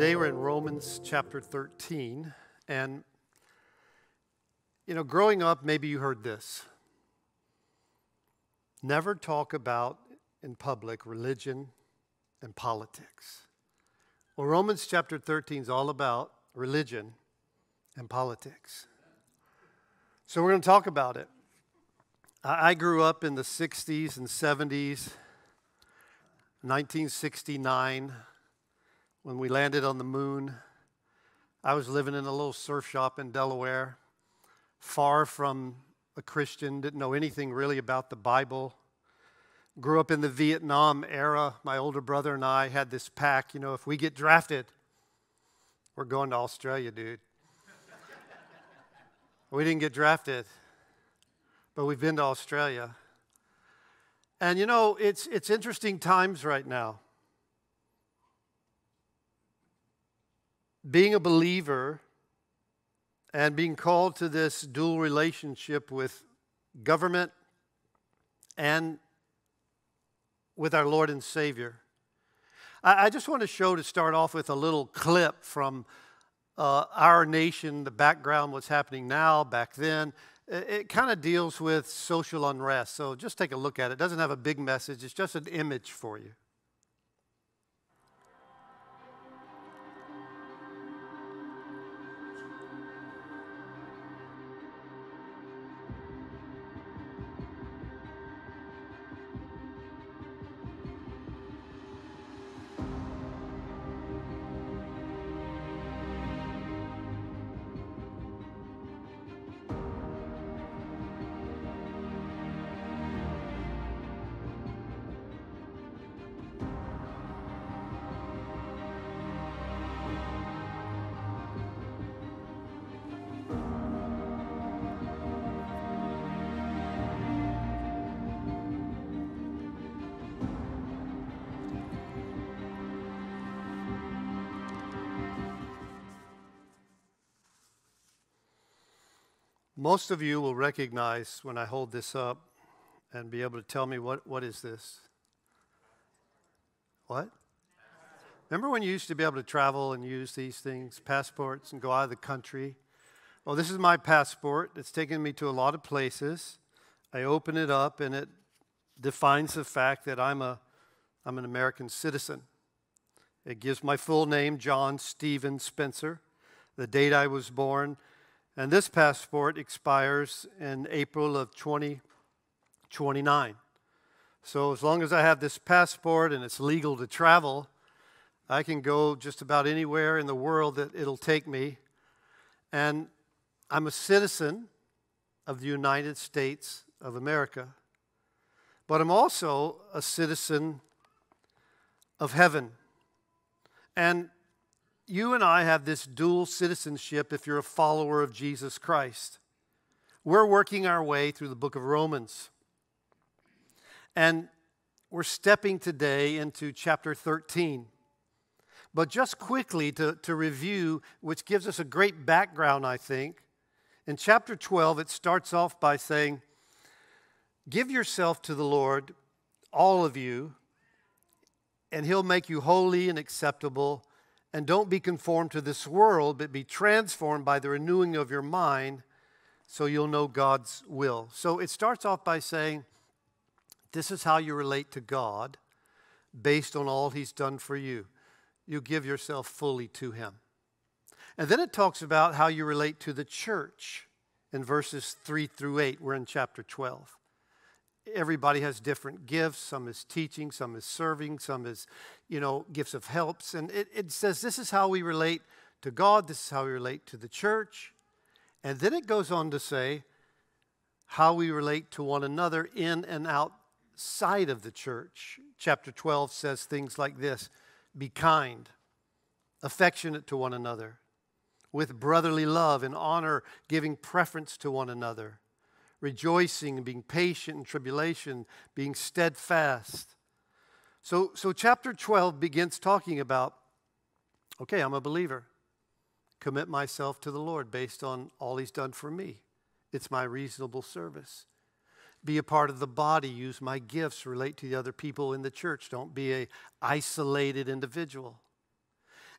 Today we're in Romans chapter 13. And, you know, growing up, maybe you heard this never talk about in public religion and politics. Well, Romans chapter 13 is all about religion and politics. So we're going to talk about it. I grew up in the 60s and 70s, 1969 when we landed on the moon. I was living in a little surf shop in Delaware, far from a Christian, didn't know anything really about the Bible. Grew up in the Vietnam era. My older brother and I had this pack, you know, if we get drafted, we're going to Australia, dude. we didn't get drafted, but we've been to Australia. And you know, it's, it's interesting times right now. Being a believer and being called to this dual relationship with government and with our Lord and Savior. I, just want to show to start off with a little clip from uh, our nation, the background, what's happening now, back then. It, it kind of deals with social unrest. So just take a look at it. It doesn't have a big message, it's just an image for you. Most of you will recognize when I hold this up and be able to tell me what, what is this? What? Remember when you used to be able to travel and use these things, passports, and go out of the country? Well, this is my passport. It's taken me to a lot of places. I open it up and it defines the fact that I'm, a, I'm an American citizen. It gives my full name, John Stephen Spencer, the date I was born, and this passport expires in April of 2029. So, as long as I have this passport and it's legal to travel, I can go just about anywhere in the world that it'll take me. And I'm a citizen of the United States of America. But I'm also a citizen of heaven. And you and I have this dual citizenship if you're a follower of Jesus Christ. We're working our way through the book of Romans. And we're stepping today into chapter 13. But just quickly to, to review, which gives us a great background, I think. In chapter 12, it starts off by saying, Give yourself to the Lord, all of you, and he'll make you holy and acceptable and don't be conformed to this world, but be transformed by the renewing of your mind so you'll know God's will. So it starts off by saying, This is how you relate to God based on all He's done for you. You give yourself fully to Him. And then it talks about how you relate to the church in verses 3 through 8. We're in chapter 12 everybody has different gifts. Some is teaching, some is serving, some is, you know, gifts of helps. And it, it says this is how we relate to God, this is how we relate to the church. And then it goes on to say how we relate to one another in and outside of the church. Chapter 12 says things like this Be kind, affectionate to one another, with brotherly love and honor, giving preference to one another rejoicing and being patient in tribulation, being steadfast. So, so chapter 12 begins talking about okay, I'm a believer. Commit myself to the Lord based on all He's done for me. It's my reasonable service. Be a part of the body, use my gifts, relate to the other people in the church. Don't be a isolated individual.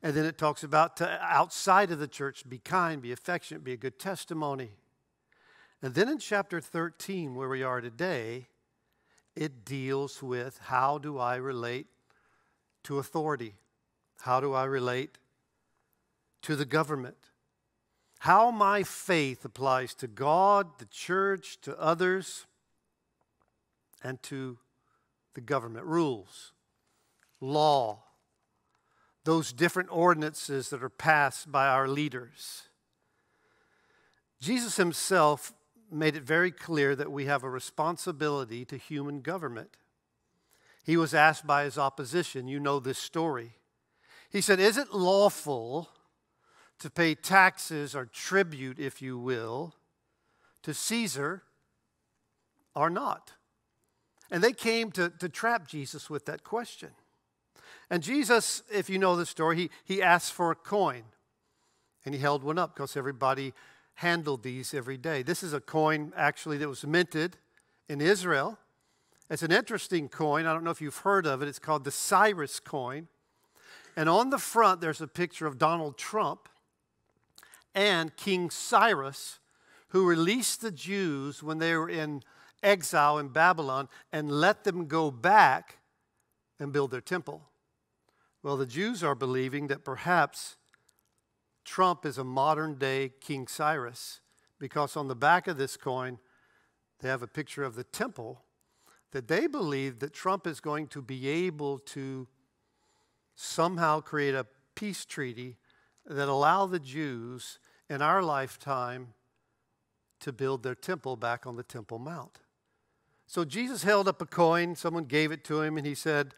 And then it talks about to outside of the church, be kind, be affectionate, be a good testimony. And then in chapter 13, where we are today, it deals with how do I relate to authority? How do I relate to the government? How my faith applies to God, the church, to others, and to the government rules, law, those different ordinances that are passed by our leaders. Jesus himself made it very clear that we have a responsibility to human government. He was asked by his opposition, you know this story. He said, Is it lawful to pay taxes or tribute, if you will, to Caesar or not? And they came to, to trap Jesus with that question. And Jesus, if you know the story, he, he asked for a coin. And he held one up because everybody handled these every day. This is a coin actually that was minted in Israel. It's an interesting coin. I don't know if you've heard of it. It's called the Cyrus coin. And on the front, there's a picture of Donald Trump and King Cyrus, who released the Jews when they were in exile in Babylon and let them go back and build their temple. Well, the Jews are believing that perhaps Trump is a modern day King Cyrus because on the back of this coin, they have a picture of the temple that they believe that Trump is going to be able to somehow create a peace treaty that allow the Jews in our lifetime to build their temple back on the Temple Mount. So Jesus held up a coin, someone gave it to him, and he said,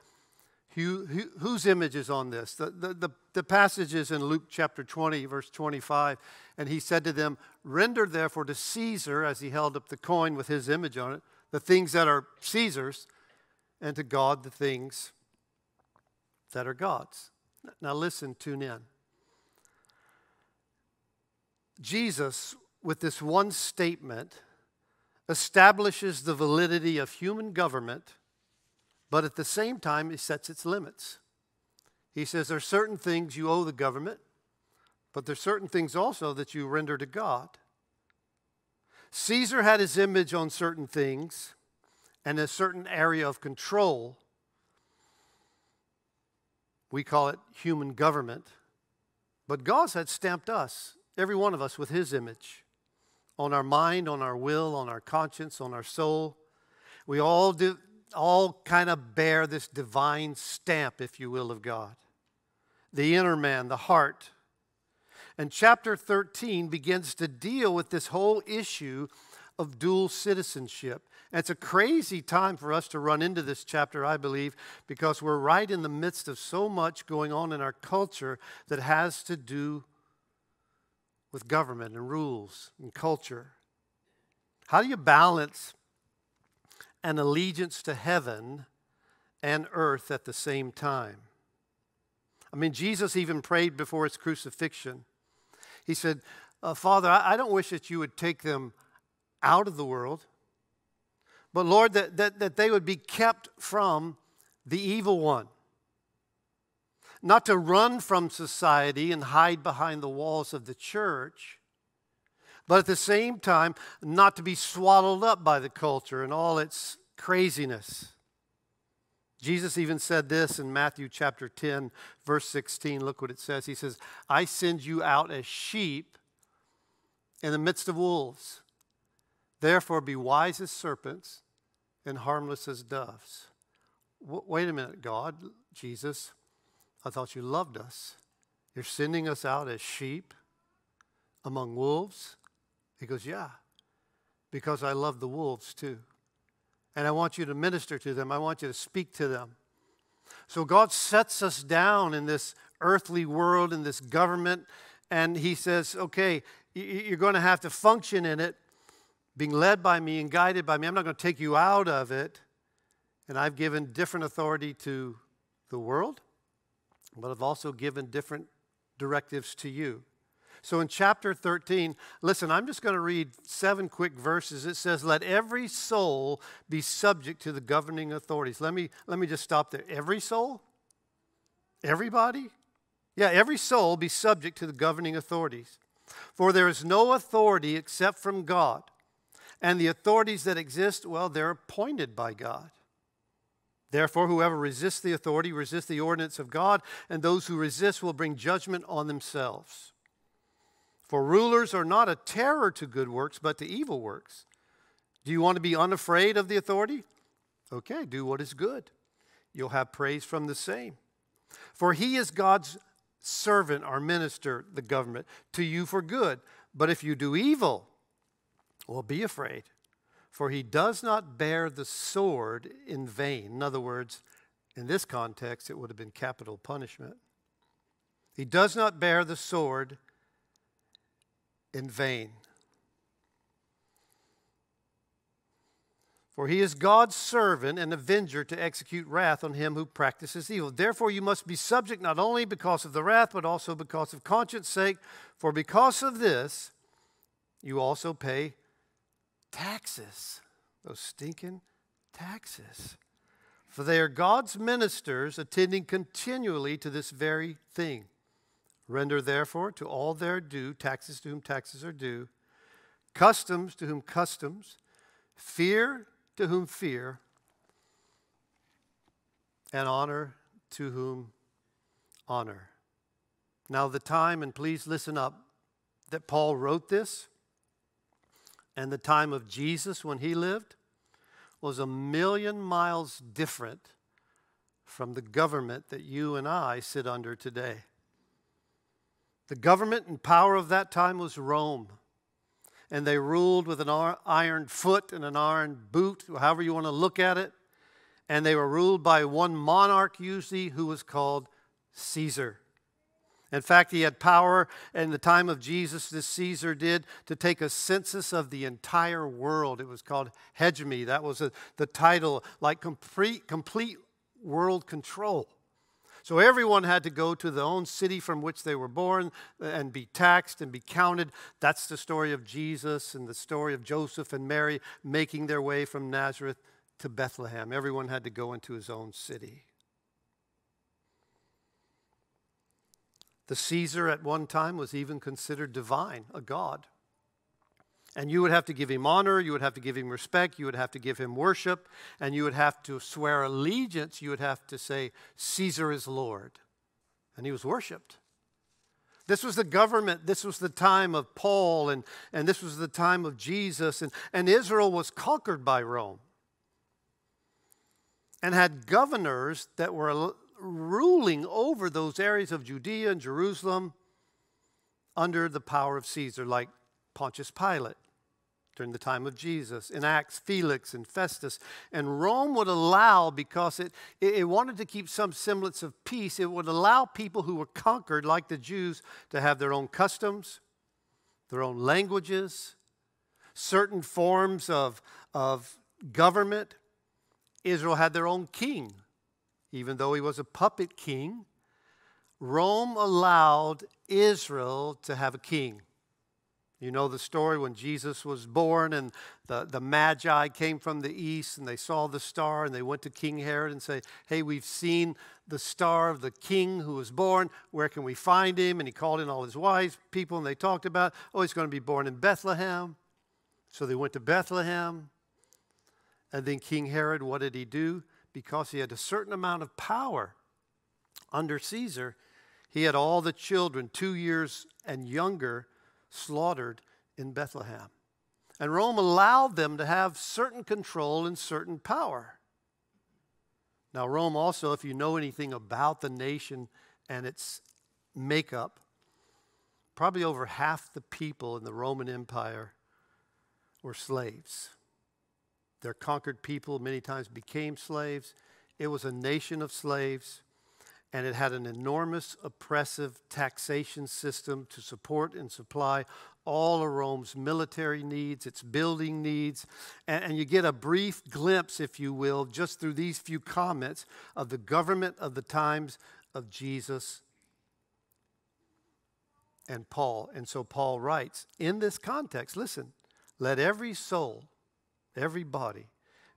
who, who, whose image is on this? The, the, the, the passage is in Luke chapter 20, verse 25. And he said to them, Render therefore to Caesar, as he held up the coin with his image on it, the things that are Caesar's, and to God the things that are God's. Now listen, tune in. Jesus, with this one statement, establishes the validity of human government but at the same time, he sets its limits. He says there are certain things you owe the government, but there are certain things also that you render to God. Caesar had his image on certain things and a certain area of control. We call it human government. But God had stamped us, every one of us, with his image on our mind, on our will, on our conscience, on our soul. We all do, all kind of bear this divine stamp, if you will, of God. The inner man, the heart. And chapter 13 begins to deal with this whole issue of dual citizenship. And it's a crazy time for us to run into this chapter, I believe, because we're right in the midst of so much going on in our culture that has to do with government and rules and culture. How do you balance an allegiance to heaven and earth at the same time. I mean, Jesus even prayed before his crucifixion. He said, uh, Father, I, don't wish that you would take them out of the world, but Lord, that, that, that they would be kept from the evil one. Not to run from society and hide behind the walls of the church, but at the same time, not to be swallowed up by the culture and all its craziness. Jesus even said this in Matthew chapter 10, verse 16. Look what it says. He says, I send you out as sheep in the midst of wolves. Therefore, be wise as serpents and harmless as doves. Wait a minute, God, Jesus, I thought you loved us. You're sending us out as sheep among wolves? He goes, Yeah, because I love the wolves too. And I want you to minister to them, I want you to speak to them. So God sets us down in this earthly world, in this government, and He says, okay, you're going to have to function in it, being led by me and guided by me. I'm not going to take you out of it. And I've given different authority to the world, but I've also given different directives to you. So in chapter 13, listen, I'm just going to read seven quick verses. It says, Let every soul be subject to the governing authorities. Let me, let me just stop there. Every soul? Everybody? Yeah, every soul be subject to the governing authorities. For there is no authority except from God. And the authorities that exist, well, they're appointed by God. Therefore, whoever resists the authority resists the ordinance of God, and those who resist will bring judgment on themselves. For rulers are not a terror to good works, but to evil works. Do you want to be unafraid of the authority? Okay, do what is good. You'll have praise from the same. For he is God's servant or minister, the government, to you for good. But if you do evil, well, be afraid, for he does not bear the sword in vain. In other words, in this context, it would have been capital punishment. He does not bear the sword in vain. For he is God's servant and avenger to execute wrath on him who practices evil. Therefore, you must be subject not only because of the wrath, but also because of conscience sake. For because of this, you also pay taxes, those stinking taxes. For they are God's ministers attending continually to this very thing. Render therefore to all their due, taxes to whom taxes are due, customs to whom customs, fear to whom fear, and honor to whom honor. Now, the time, and please listen up, that Paul wrote this and the time of Jesus when he lived was a million miles different from the government that you and I sit under today. The government and power of that time was Rome and they ruled with an iron foot and an iron boot, however you want to look at it. And they were ruled by one monarch, usually, who was called Caesar. In fact, he had power in the time of Jesus, this Caesar did, to take a census of the entire world. It was called hegemony. That was a, the title, like complete, complete world control. So everyone had to go to their own city from which they were born and be taxed and be counted. That's the story of Jesus and the story of Joseph and Mary making their way from Nazareth to Bethlehem. Everyone had to go into his own city. The Caesar at one time was even considered divine, a god. And you would have to give him honor, you would have to give him respect, you would have to give him worship, and you would have to swear allegiance. You would have to say, Caesar is Lord. And he was worshiped. This was the government, this was the time of Paul, and, and this was the time of Jesus, and, and Israel was conquered by Rome and had governors that were ruling over those areas of Judea and Jerusalem under the power of Caesar, like Pontius Pilate during the time of Jesus. In Acts, Felix and Festus. And Rome would allow, because it, it wanted to keep some semblance of peace, it would allow people who were conquered, like the Jews, to have their own customs, their own languages, certain forms of, of government. Israel had their own king, even though he was a puppet king. Rome allowed Israel to have a king. You know the story when Jesus was born and the, the Magi came from the east and they saw the star and they went to King Herod and say, Hey, we've seen the star of the king who was born. Where can we find him? And he called in all his wise people and they talked about, Oh, he's going to be born in Bethlehem. So they went to Bethlehem. And then King Herod, what did he do? Because he had a certain amount of power under Caesar, he had all the children two years and younger slaughtered in Bethlehem. And Rome allowed them to have certain control and certain power. Now, Rome also, if you know anything about the nation and its makeup, probably over half the people in the Roman Empire were slaves. Their conquered people many times became slaves. It was a nation of slaves and it had an enormous oppressive taxation system to support and supply all of Rome's military needs, its building needs. And, and, you get a brief glimpse, if you will, just through these few comments of the government of the times of Jesus and Paul. And so Paul writes in this context listen, let every soul, every body,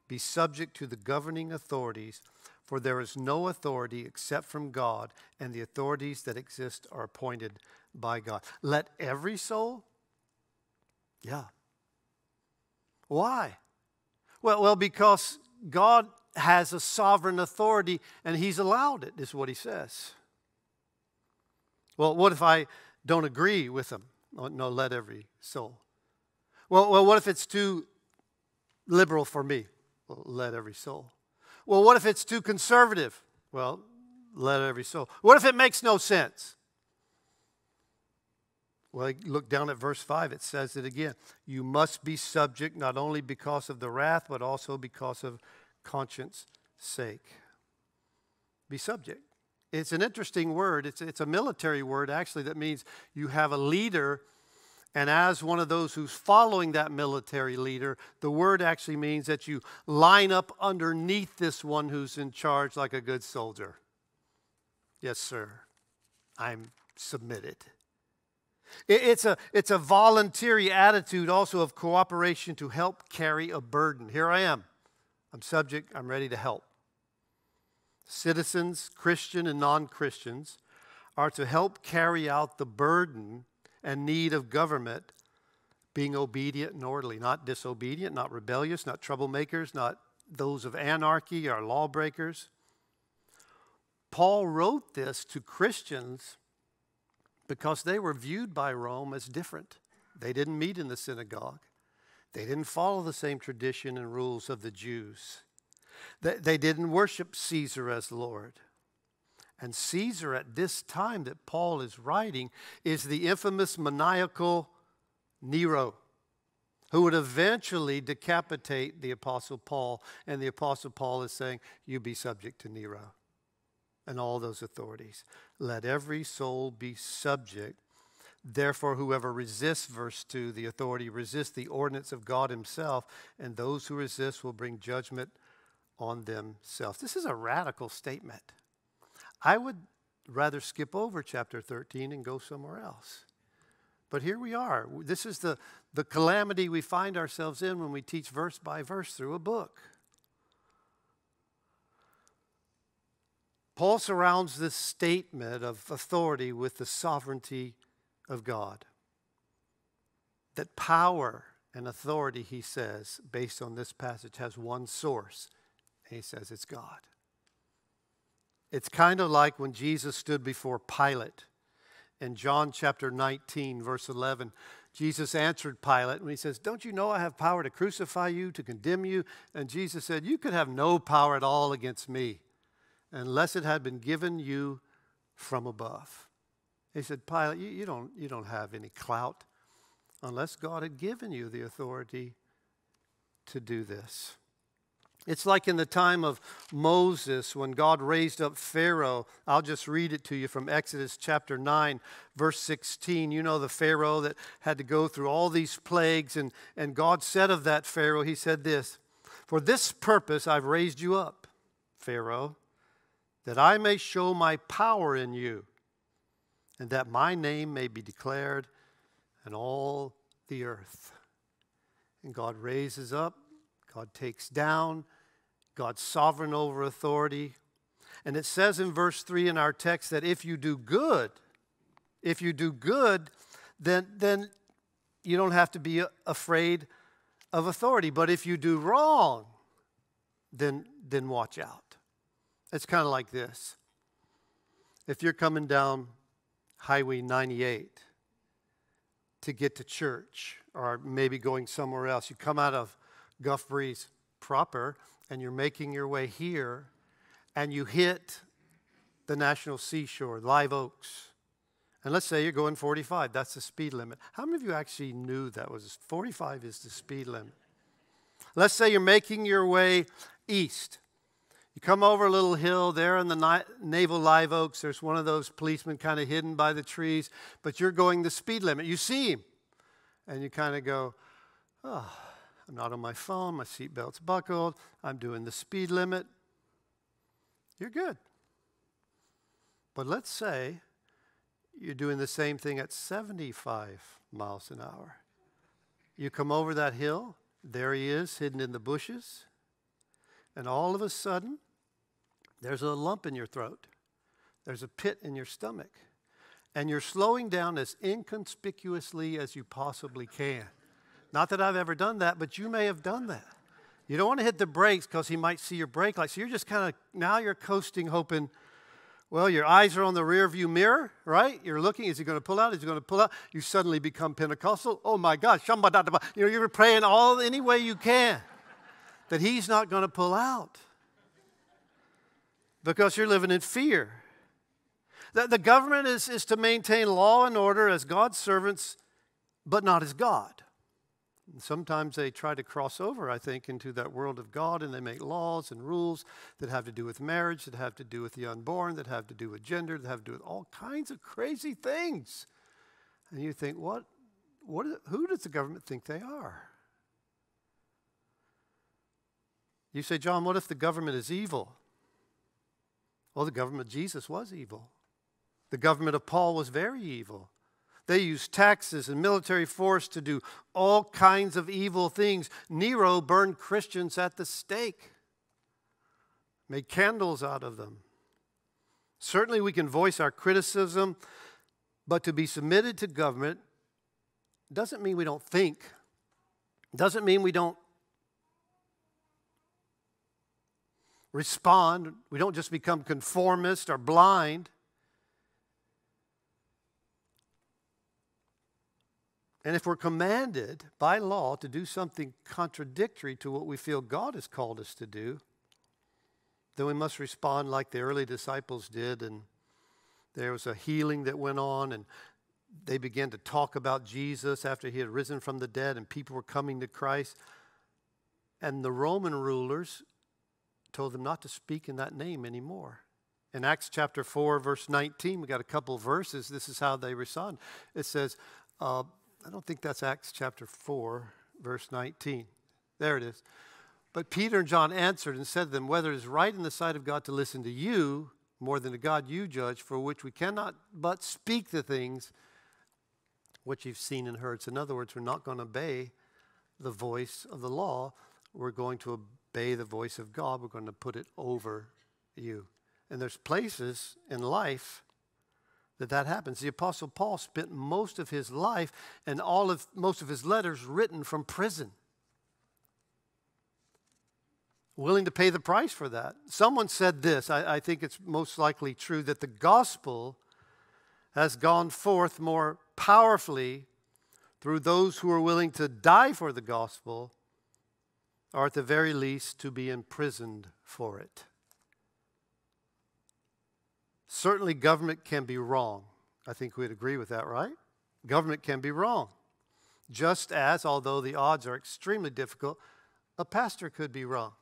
be subject to the governing authorities For there is no authority except from God, and the authorities that exist are appointed by God. Let every soul? Yeah. Why? Well, well, because God has a sovereign authority and He's allowed it, is what He says. Well, what if I don't agree with Him? Oh, no, let every soul. Well, well what if it's too liberal for me? Well, let every soul. Well, what if it's too conservative? Well, let every soul. What if it makes no sense? Well, look down at verse 5. It says it again. You must be subject not only because of the wrath, but also because of conscience sake. Be subject. It's an interesting word. It's, it's a military word, actually, that means you have a leader and as one of those who's following that military leader, the word actually means that you line up underneath this one who's in charge like a good soldier. Yes, sir. I'm submitted. It's a, it's a voluntary attitude also of cooperation to help carry a burden. Here I am. I'm subject, I'm ready to help. Citizens, Christian and non Christians, are to help carry out the burden and need of government being obedient and orderly, not disobedient, not rebellious, not troublemakers, not those of anarchy or lawbreakers. Paul wrote this to Christians because they were viewed by Rome as different. They didn't meet in the synagogue, they didn't follow the same tradition and rules of the Jews, they, they didn't worship Caesar as Lord. And Caesar, at this time that Paul is writing, is the infamous maniacal Nero, who would eventually decapitate the Apostle Paul. And the Apostle Paul is saying, You be subject to Nero and all those authorities. Let every soul be subject. Therefore, whoever resists, verse 2, the authority resists the ordinance of God Himself, and those who resist will bring judgment on themselves. This is a radical statement. I would rather skip over chapter 13 and go somewhere else. But here we are. This is the, the calamity we find ourselves in when we teach verse by verse through a book. Paul surrounds this statement of authority with the sovereignty of God. That power and authority, he says, based on this passage, has one source. And he says it's God. It's kind of like when Jesus stood before Pilate in John chapter 19, verse 11. Jesus answered Pilate and he says, Don't you know I have power to crucify you, to condemn you? And Jesus said, You could have no power at all against me unless it had been given you from above. He said, Pilate, you, you, don't, you don't have any clout unless God had given you the authority to do this. It's like in the time of Moses when God raised up Pharaoh. I'll just read it to you from Exodus chapter 9, verse 16. You know the Pharaoh that had to go through all these plagues, and, and God said of that Pharaoh, He said this For this purpose I've raised you up, Pharaoh, that I may show my power in you, and that my name may be declared in all the earth. And God raises up, God takes down, God's sovereign over authority. And it says in verse 3 in our text that if you do good, if you do good, then, then you don't have to be afraid of authority. But if you do wrong, then, then watch out. It's kind of like this. If you're coming down Highway 98 to get to church, or maybe going somewhere else, you come out of Gulf Breeze proper, and you're making your way here and you hit the National Seashore, Live Oaks, and let's say you're going 45, that's the speed limit. How many of you actually knew that was 45 is the speed limit? Let's say you're making your way east. You come over a little hill there in the Naval Live Oaks. There's one of those policemen kind of hidden by the trees, but you're going the speed limit. You see him, and you kind of go, oh, I'm not on my phone, my seatbelt's buckled, I'm doing the speed limit. You're good. But let's say you're doing the same thing at 75 miles an hour. You come over that hill, there he is, hidden in the bushes, and all of a sudden, there's a lump in your throat, there's a pit in your stomach, and you're slowing down as inconspicuously as you possibly can. Not that I've ever done that, but you may have done that. You don't want to hit the brakes because he might see your brake light. So you're just kind of, now you're coasting, hoping, well, your eyes are on the rear view mirror, right? You're looking, is he going to pull out? Is he going to pull out? You suddenly become Pentecostal. Oh my gosh, you know, you're praying all any way you can that he's not going to pull out because you're living in fear. The, the government is, is to maintain law and order as God's servants, but not as God. Sometimes they try to cross over, I think, into that world of God and they make laws and rules that have to do with marriage, that have to do with the unborn, that have to do with gender, that have to do with all kinds of crazy things. And you think, what, what, who does the government think they are? You say, John, what if the government is evil? Well, the government of Jesus was evil. The government of Paul was very evil. They used taxes and military force to do all kinds of evil things. Nero burned Christians at the stake, made candles out of them. Certainly, we can voice our criticism, but to be submitted to government doesn't mean we don't think, doesn't mean we don't respond, we don't just become conformist or blind. And if we're commanded by law to do something contradictory to what we feel God has called us to do, then we must respond like the early disciples did. And there was a healing that went on, and they began to talk about Jesus after he had risen from the dead, and people were coming to Christ. And the Roman rulers told them not to speak in that name anymore. In Acts chapter 4, verse 19, we got a couple verses. This is how they respond. It says, uh, I don't think that's Acts chapter 4, verse 19. There it is. But Peter and John answered and said to them, Whether it is right in the sight of God to listen to you more than to God you judge, for which we cannot but speak the things which you've seen and heard. So, in other words, we're not going to obey the voice of the law. We're going to obey the voice of God. We're going to put it over you. And there's places in life that that happens. The apostle Paul spent most of his life and all of most of his letters written from prison. Willing to pay the price for that. Someone said this, I, I think it's most likely true, that the gospel has gone forth more powerfully through those who are willing to die for the gospel, or at the very least to be imprisoned for it. Certainly, government can be wrong. I think we'd agree with that, right? Government can be wrong. Just as, although the odds are extremely difficult, a pastor could be wrong.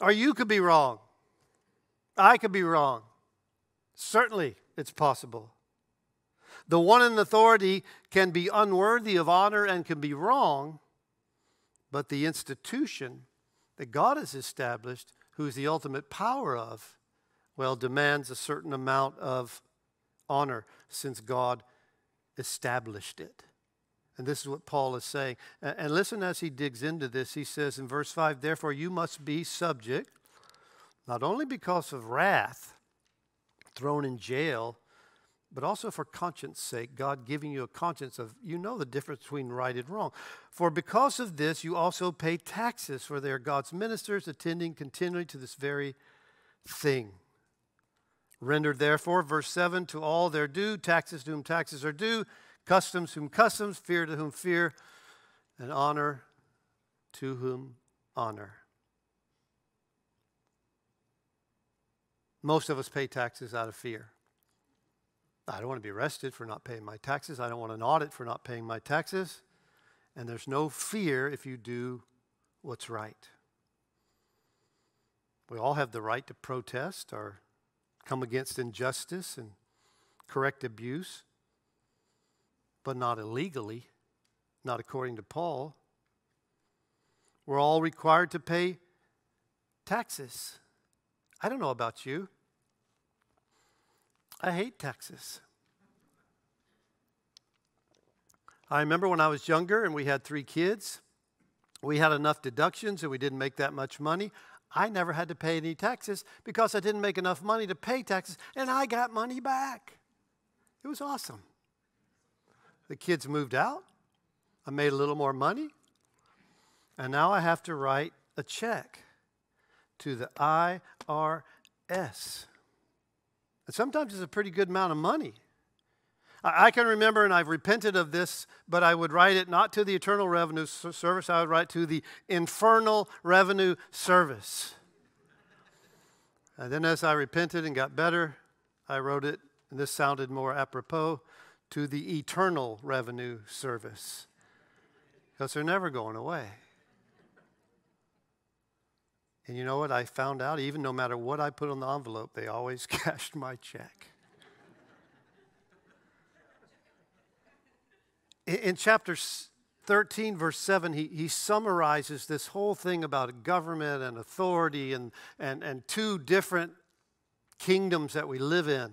Or you could be wrong. I could be wrong. Certainly, it's possible. The one in authority can be unworthy of honor and can be wrong, but the institution that God has established who's the ultimate power of, well, demands a certain amount of honor since God established it. And this is what Paul is saying. And listen as he digs into this. He says in verse 5 Therefore, you must be subject, not only because of wrath, thrown in jail, but also for conscience sake, God giving you a conscience of, you know the difference between right and wrong. For because of this, you also pay taxes, for they are God's ministers attending continually to this very thing. Rendered therefore, verse 7, to all their due, taxes to whom taxes are due, customs whom customs, fear to whom fear, and honor to whom honor. Most of us pay taxes out of fear. I don't want to be arrested for not paying my taxes. I don't want an audit for not paying my taxes. And there's no fear if you do what's right. We all have the right to protest or come against injustice and correct abuse, but not illegally, not according to Paul. We're all required to pay taxes. I don't know about you. I hate taxes. I remember when I was younger and we had three kids, we had enough deductions and we didn't make that much money. I never had to pay any taxes because I didn't make enough money to pay taxes, and I got money back. It was awesome. The kids moved out. I made a little more money. And now I have to write a check to the IRS. And sometimes it's a pretty good amount of money. I can remember, and I've repented of this, but I would write it not to the Internal Revenue Service, I would write to the Infernal Revenue Service. And then as I repented and got better, I wrote it, and this sounded more apropos, to the Eternal Revenue Service. Because they're never going away. And you know what? I found out, even no matter what I put on the envelope, they always cashed my check. in chapter 13, verse 7, he, he summarizes this whole thing about government and authority and, and, and two different kingdoms that we live in.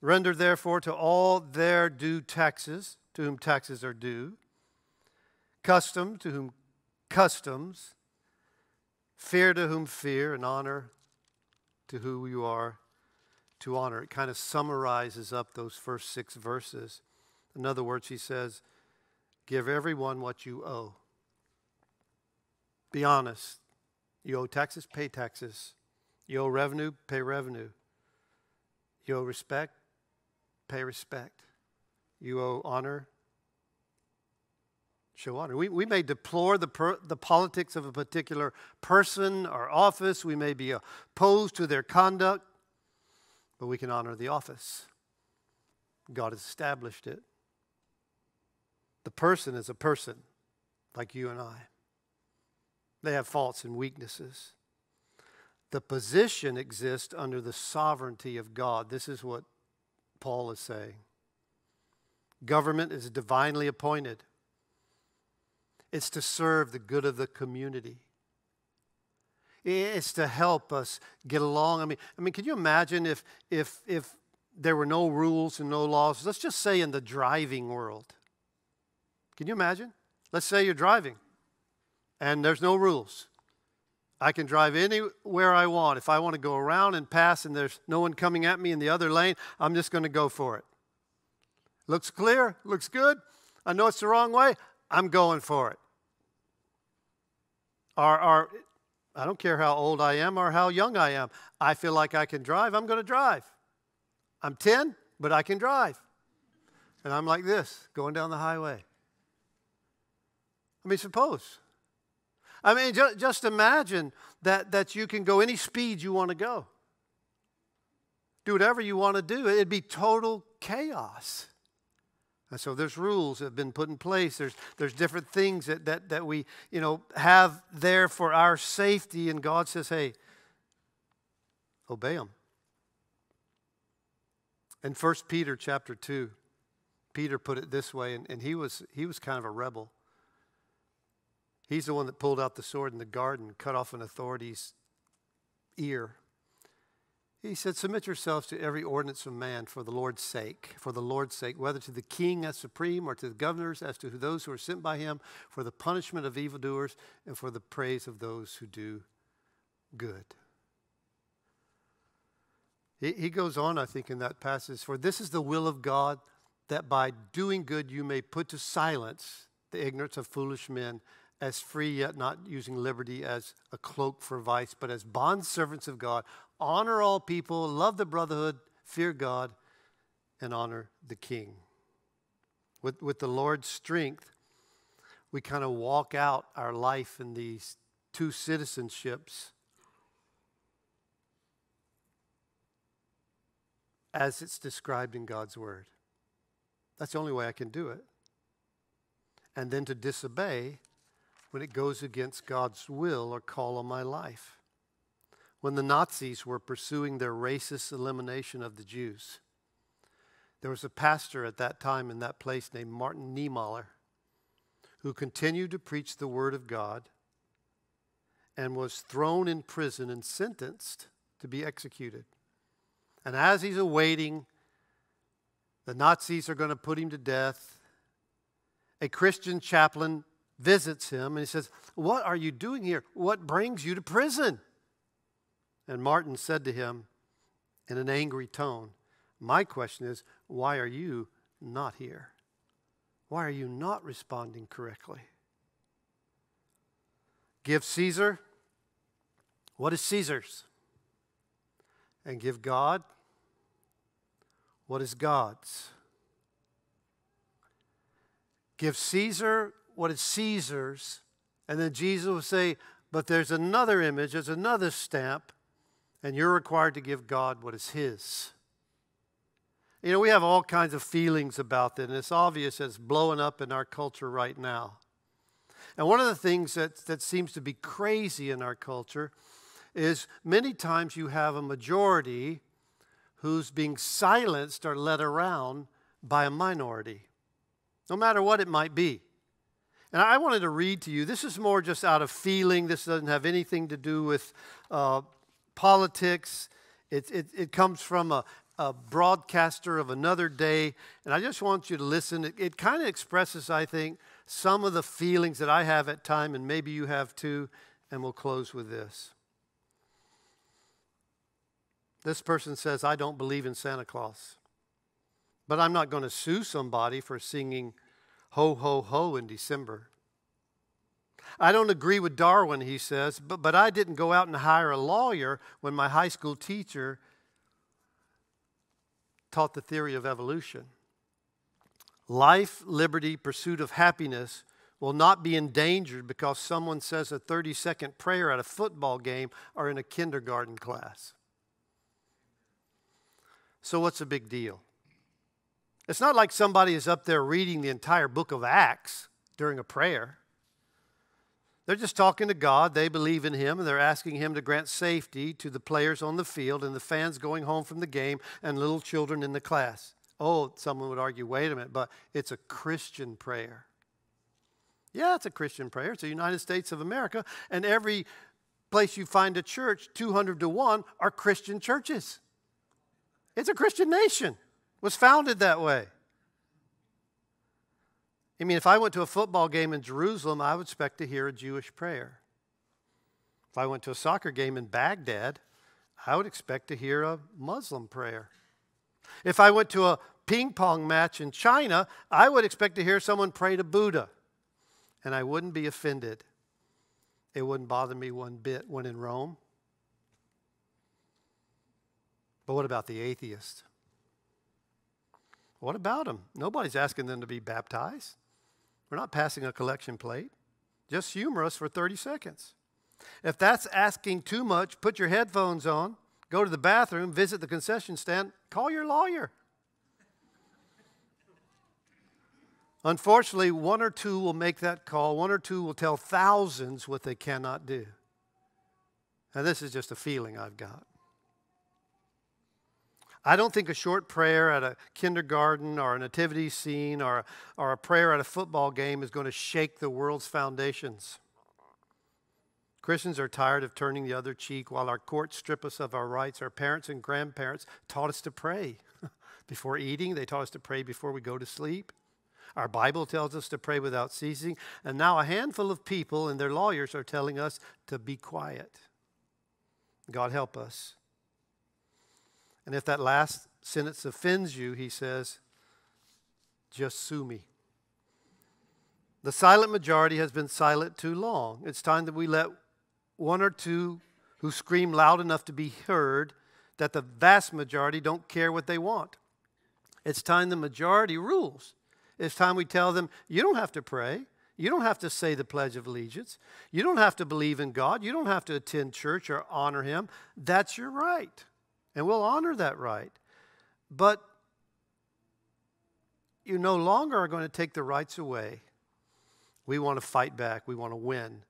Render therefore to all their due taxes, to whom taxes are due, custom to whom customs, fear to whom fear, and honor to who you are to honor. It kind of summarizes up those first six verses. In other words, he says, Give everyone what you owe. Be honest. You owe taxes, pay taxes. You owe revenue, pay revenue. You owe respect, pay respect. You owe honor, show honor. We, we may deplore the, per, the politics of a particular person or office, we may be opposed to their conduct, but we can honor the office. God has established it. The person is a person like you and I. They have faults and weaknesses. The position exists under the sovereignty of God. This is what Paul is saying. Government is divinely appointed, it's to serve the good of the community. It's to help us get along. I mean, I mean, can you imagine if, if, if there were no rules and no laws? Let's just say in the driving world. Can you imagine? Let's say you're driving and there's no rules. I can drive anywhere I want. If I want to go around and pass and there's no one coming at me in the other lane, I'm just going to go for it. Looks clear, looks good. I know it's the wrong way. I'm going for it. Or, or I don't care how old I am or how young I am. I feel like I can drive. I'm going to drive. I'm 10, but I can drive. And I'm like this, going down the highway. I mean, suppose. I mean, ju- just imagine that, that you can go any speed you want to go. Do whatever you want to do. It'd be total chaos. And so there's rules that have been put in place. There's, there's different things that, that, that we, you know, have there for our safety. And God says, hey, obey them. In 1 Peter chapter 2, Peter put it this way, and, and he, was, he was kind of a rebel. He's the one that pulled out the sword in the garden, cut off an authority's ear. He said, Submit yourselves to every ordinance of man for the Lord's sake, for the Lord's sake, whether to the king as supreme or to the governors as to those who are sent by him, for the punishment of evildoers and for the praise of those who do good. He, goes on, I think, in that passage, for this is the will of God, that by doing good you may put to silence the ignorance of foolish men as free, yet not using liberty as a cloak for vice, but as bondservants of God. Honor all people, love the brotherhood, fear God, and honor the king. With, with the Lord's strength, we kind of walk out our life in these two citizenships as it's described in God's Word. That's the only way I can do it. And then to disobey when it goes against God's will or call on my life. When the Nazis were pursuing their racist elimination of the Jews, there was a pastor at that time in that place named Martin Niemöller who continued to preach the Word of God and was thrown in prison and sentenced to be executed. And as he's awaiting, the Nazis are going to put him to death. A Christian chaplain visits him and he says, What are you doing here? What brings you to prison? And Martin said to him in an angry tone, My question is, why are you not here? Why are you not responding correctly? Give Caesar what is Caesar's, and give God what is God's. Give Caesar what is Caesar's, and then Jesus will say, But there's another image, there's another stamp, and you're required to give God what is His. You know, we have all kinds of feelings about that, and it's obvious it's blowing up in our culture right now. And one of the things that, that seems to be crazy in our culture is many times you have a majority who's being silenced or led around by a minority, no matter what it might be. And I wanted to read to you. This is more just out of feeling. This doesn't have anything to do with uh, politics. It, it, it, comes from a, a, broadcaster of another day. And I just want you to listen. It, it kind of expresses, I think, some of the feelings that I have at time, and maybe you have too. And we'll close with this. This person says, I don't believe in Santa Claus. But I'm not going to sue somebody for singing ho, ho, ho in December. I don't agree with Darwin, he says, but, but I didn't go out and hire a lawyer when my high school teacher taught the theory of evolution. Life, liberty, pursuit of happiness will not be endangered because someone says a 30 second prayer at a football game or in a kindergarten class. So, what's the big deal? It's not like somebody is up there reading the entire book of Acts during a prayer. They're just talking to God. They believe in Him, and they're asking Him to grant safety to the players on the field and the fans going home from the game and little children in the class. Oh, someone would argue, wait a minute, but it's a Christian prayer. Yeah, it's a Christian prayer. It's the United States of America, and every place you find a church, 200 to 1, are Christian churches. It's a Christian nation. Was founded that way. I mean, if I went to a football game in Jerusalem, I would expect to hear a Jewish prayer. If I went to a soccer game in Baghdad, I would expect to hear a Muslim prayer. If I went to a ping pong match in China, I would expect to hear someone pray to Buddha. And I wouldn't be offended. It wouldn't bother me one bit when in Rome. But what about the atheist? What about them? Nobody's asking them to be baptized. We're not passing a collection plate. Just humor us for 30 seconds. If that's asking too much, put your headphones on, go to the bathroom, visit the concession stand, call your lawyer. Unfortunately, one or two will make that call. One or two will tell thousands what they cannot do. And this is just a feeling I've got. I don't think a short prayer at a kindergarten or a nativity scene or, or a prayer at a football game is going to shake the world's foundations. Christians are tired of turning the other cheek while our courts strip us of our rights. Our parents and grandparents taught us to pray before eating, they taught us to pray before we go to sleep. Our Bible tells us to pray without ceasing. And now a handful of people and their lawyers are telling us to be quiet. God help us. And if that last sentence offends you, he says, just sue me. The silent majority has been silent too long. It's time that we let one or two who scream loud enough to be heard that the vast majority don't care what they want. It's time the majority rules. It's time we tell them, you don't have to pray. You don't have to say the Pledge of Allegiance. You don't have to believe in God. You don't have to attend church or honor Him. That's your right. And we'll honor that right. But you no longer are going to take the rights away. We want to fight back. We want to win.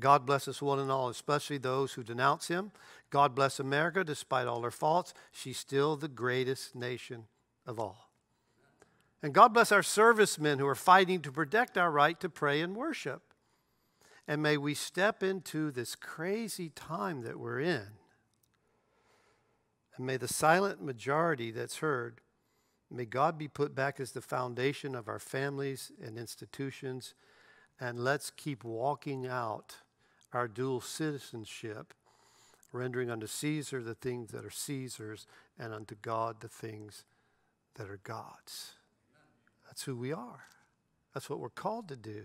God bless us one and all, especially those who denounce him. God bless America despite all her faults. She's still the greatest nation of all. And God bless our servicemen who are fighting to protect our right to pray and worship. And may we step into this crazy time that we're in and may the silent majority that's heard, may God be put back as the foundation of our families and institutions, And let's keep walking out our dual citizenship, rendering unto Caesar the things that are Caesar's, and unto God the things that are God's. That's who we are. That's what we're called to do.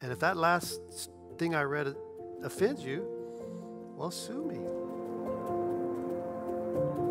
And if that last thing I read offends you, well, sue me thank you